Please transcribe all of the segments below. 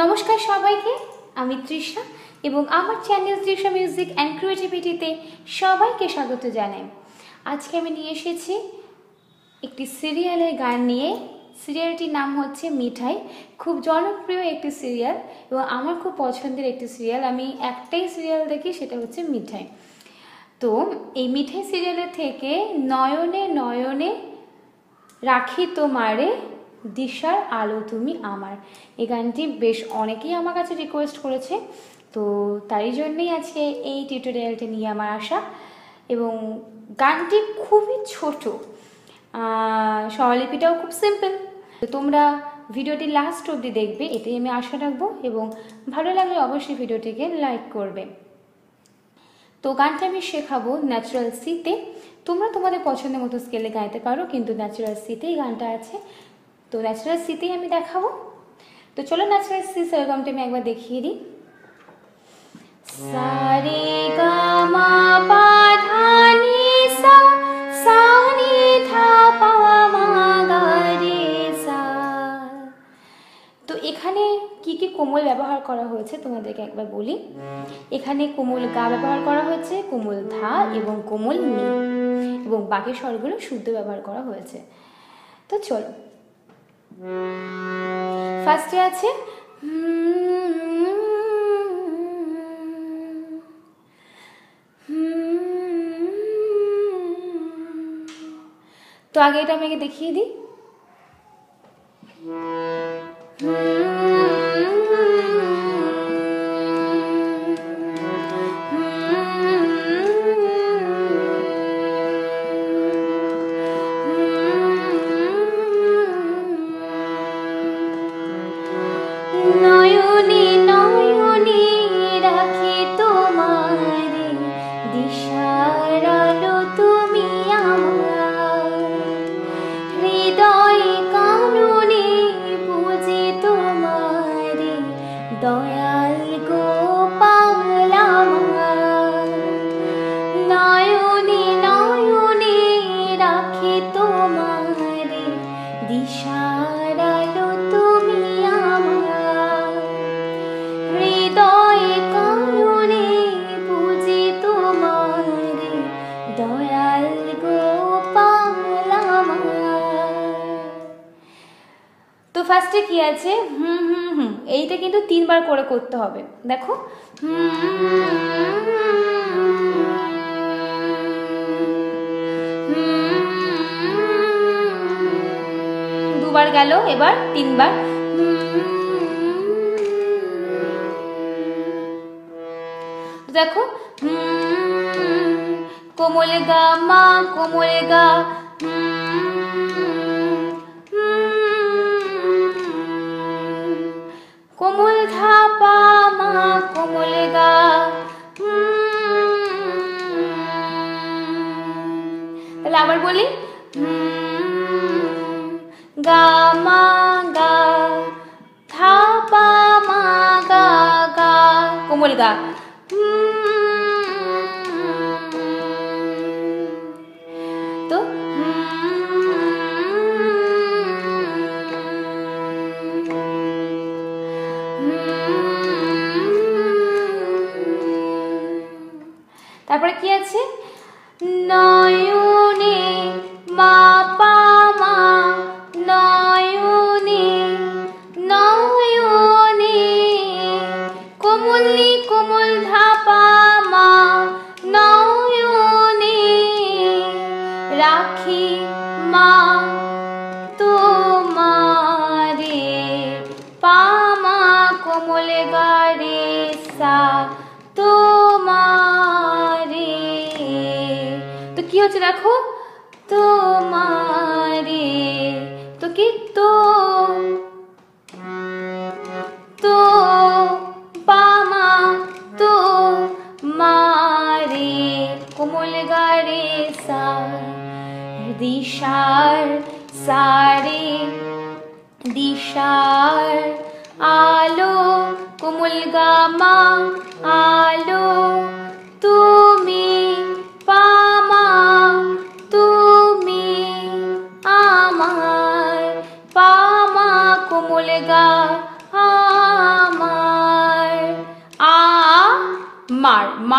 নমস্কার সবাইকে, আমি তৃষ্ণা এবং আমার চ্যানেল তৃষা মিউজিক অ্যান্ড ক্রিয়েটিভিটিতে সবাইকে স্বাগত জানাই। আজকে আমি নিয়ে এসেছি একটি সিরিয়ালের গান নিয়ে। সিরিয়ালটির নাম হচ্ছে মিঠাই। খুব জনপ্রিয় একটি সিরিয়াল এবং আমার খুব পছন্দের একটি সিরিয়াল। আমি একটাই সিরিয়াল দেখি, সেটা হচ্ছে মিঠাই। তো এই মিঠাই সিরিয়ালের থেকে নয়নে নয়নে রাখি তোমারে দিশার আলো তুমি আমার। এই গানটি বেশ অনেকেই আমার কাছে রিকোয়েস্ট করেছে, তো তাই জন্যই আজকে এই টিউটোরিয়ালটি নিয়ে আমার আসা এবং গানটি খুবই ছোট স্বরলিপিটাও খুব সিম্পল তোমরা ভিডিওটি লাস্ট অবধি দেখবে এটাই আমি আশা রাখব এবং ভালো লাগলে অবশ্যই ভিডিওটিকে লাইক করবে। তো গানটা আমি শেখাবো ন্যাচারাল সিতে তোমরা তোমাদের পছন্দের মতো স্কেলে গাইতে পারো, কিন্তু ন্যাচারাল সিতেই গানটা আছে। তো ন্যাচারাল সিতেই আমি দেখাবো। তো চলো ন্যাচারাল সি সেরকমটা আমি একবার দেখিয়ে দিই। সারে সা থা রে সা। তো এখানে কি কি কোমল ব্যবহার করা হয়েছে তোমাদেরকে একবার বলি। এখানে কোমল গা ব্যবহার করা হয়েছে, কোমল ধা এবং কোমল মি এবং বাকি স্বরগুলো শুদ্ধ ব্যবহার করা হয়েছে। তো চলো। ফার্স্টে আছে? তো আগে এটা আমাকে দেখিয়ে দিই। ফার্স্টে কি আছে? হুম হুম হুম। এইটা কিন্তু তিনবার করে করতে হবে। দেখো। দুবার গেল, এবার তিনবার। দেখো। কোমল গা, মা, কোমল গা। কোমল থাপা মা, কোমল গা। তাহলে আবার বলি, গা মা গা ধা পা মা গা গা, কোমল গা। তারপরে কি আছে? নয়নে মা পা মা নয়নে নয়নে কোমল ধাপা দেখো তোমারে। তো কি তো তো পামা তো মারে। কোমল গারে সা দিশার সারে। দিশার আলো, কোমল গামা আলো।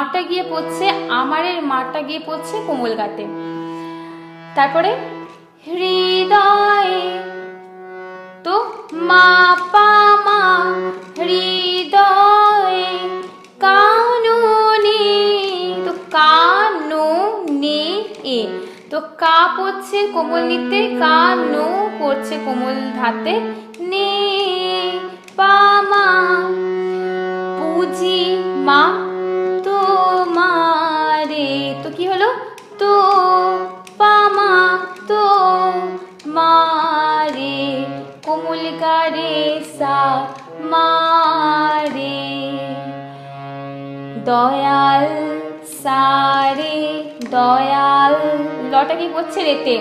মারটা গিয়ে পড়ছে, আমারের মারটা গিয়ে পড়ছে কোমল গাতে তারপরে, হৃদয়ে তো মা পা মা হৃদয়ে কানুনে, তো কানুনে এ, তো কা পড়ছে কোমল নিতে, কানু পড়ছে কোমল ধাতে, নে পা মা দয়াল সারে, দয়াল। লটা কি করছে রেতে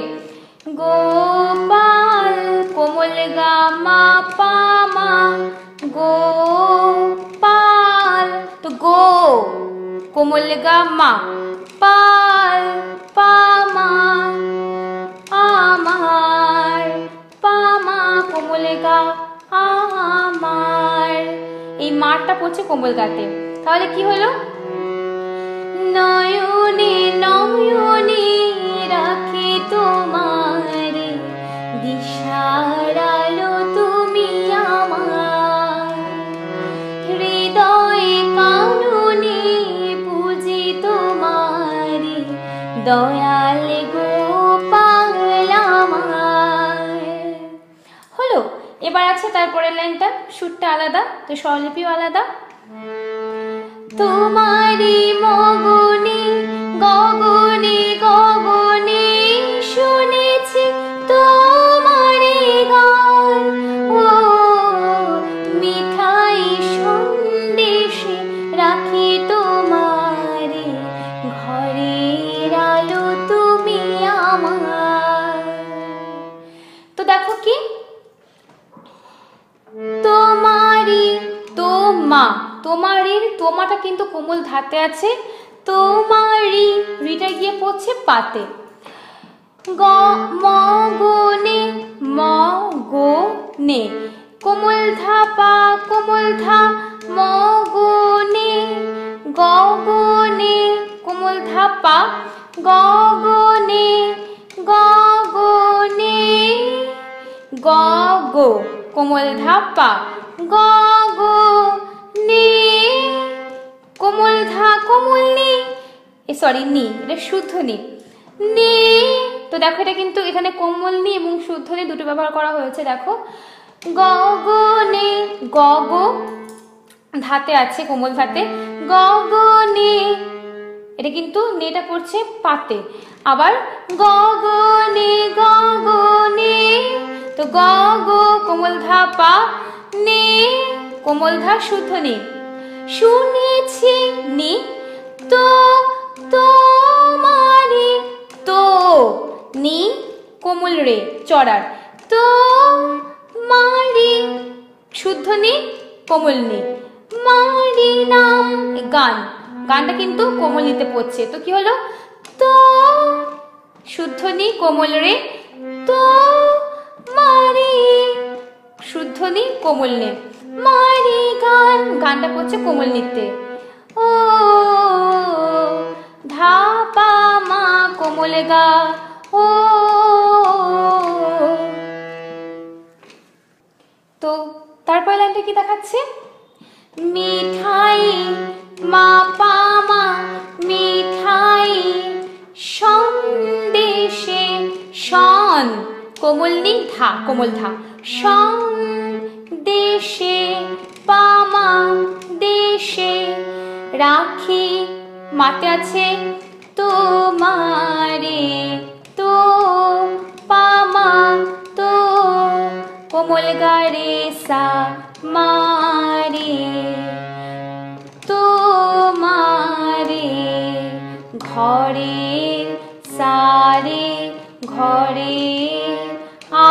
গোপাল কোমল গা মা পামা। গোপাল, তো গো, কোমল গা মা পাল পামা। আমার পামা কোমল গা, আমার। এই মারটা পড়ছে কোমল গাতে। তাহলে কি হলো? নয়নে নয়নে রাখি তোমারে দিশার আলো তুমি আমার। হৃদয়ে কানুনে পুজি তোমারে, দয়াল আমার। হলো, এবার আছে তারপরের লাইনটা, সুরটা আলাদা, তো স্বরলিপিও আলাদা। তোমারি মগনে গগনে ধাতে আছে তোমারি রিটা গিয়ে পড়ছে পাতে। গ, ম গনে ম মগনে মগনে কোমল ধা পা কোমল ধা, ম, গো, নে। গ মগনে গগনে কোমল ধা পা গগনে গগনে গগ কোমল ধা পা গগ নে। কোমল ধা, কোমল নি। এ সরি নি, এটা শুদ্ধ নি। নে, তো দেখো এটা কিন্তু এখানে কোমল নি এবং শুদ্ধ নি দুটো ব্যবহার করা হয়েছে, দেখো। গগনে গগ ধাতে আছে কোমল ধাতে। গগনে এটা কিন্তু নেটা পড়ছে পাতে। আবার গগনে গগনে তো গগ কোমল ধা, পা, নে, কোমল ধা, শুদ্ধ নে। শুনেছি নি তো তোমারে তো নি কোমল রে চড়ার। তো মারি শুদ্ধ নি, কোমল নি। মারি নাম গান। গানটা কিন্তু কোমলিতে পড়ছে। তো কি হলো? তো শুদ্ধ নি, কোমল রে। তো মারি শুদ্ধ নি, কোমল নে। মারি গান। গানটা পড়ছে কোমল নিতে ও ধা পা মা কোমল গা। ও, তো তারপর লাইনটা কি দেখাচ্ছে? মিঠাই মা পামা, মিঠাই সন্দেশে সন। কোমল নি, ধা, কোমল ধা। সন্দেশে পামা দেশে রাখি মাতে আছে তোমারে তো পামা তো কোমল গারে সা মারে তোমারে ঘরে সারে, ঘরে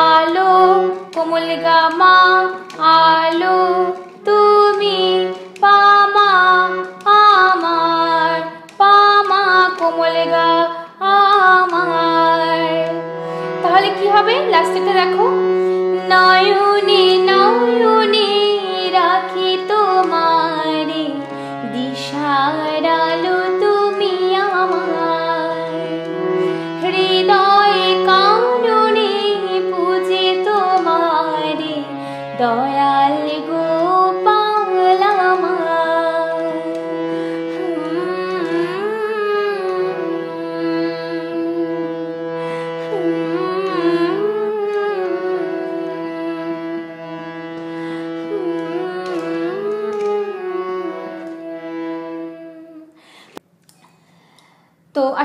আলো কোমল গামা আলো তুমি পামা আমার, পামা কোমল গা আমার। তাহলে কি হবে? লাস্টেটা দেখো। নয়নে নয়নে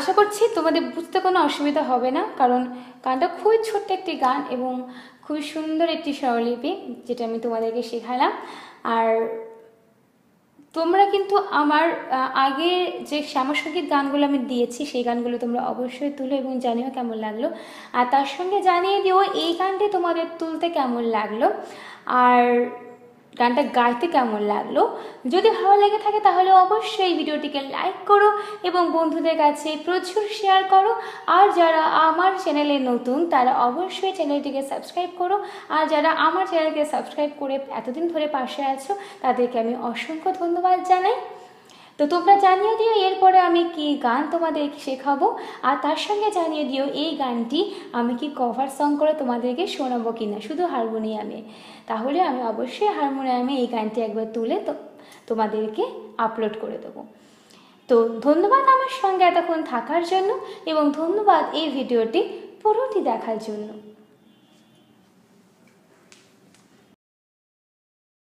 আশা করছি তোমাদের বুঝতে কোনো অসুবিধা হবে না, কারণ গানটা খুবই ছোট্ট একটি গান এবং খুবই সুন্দর একটি স্বরলিপি যেটা আমি তোমাদেরকে শেখালাম। আর তোমরা কিন্তু আমার আগে যে শ্যামসঙ্গীত গানগুলো আমি দিয়েছি সেই গানগুলো তোমরা অবশ্যই তুলো এবং জানিও কেমন লাগল। আর তার সঙ্গে জানিয়ে দিও এই গানটি তোমাদের তুলতে কেমন লাগল। আর গানটা গাইতে কেমন লাগল? যদি ভালো লেগে থাকে তাহলে অবশ্যই ভিডিওটিকে লাইক করো এবং বন্ধুদের কাছে প্রচুর শেয়ার করো। আর যারা আমার চ্যানেলে নতুন তারা অবশ্যই চ্যানেলটিকে সাবস্ক্রাইব করো। আর যারা আমার চ্যানেলকে সাবস্ক্রাইব করে এতদিন ধরে পাশে আছো, তাদেরকে আমি অসংখ্য ধন্যবাদ জানাই। তো তোমরা জানিয়ে দিও, এরপরে আমি কি গান তোমাদেরকে শেখাবো, আর তার সঙ্গে জানিয়ে দিও, এই গানটি আমি কি কভার সং করে তোমাদেরকে শোনাবো কি না শুধু হারমোনিয়ামে তাহলে আমি অবশ্যই হারমোনিয়ামে এই গানটি একবার তুলে তো, তোমাদেরকে আপলোড করে দেবো। তো ধন্যবাদ আমার সঙ্গে এতক্ষণ থাকার জন্য, এবং ধন্যবাদ এই ভিডিওটি পুরোটি দেখার জন্য।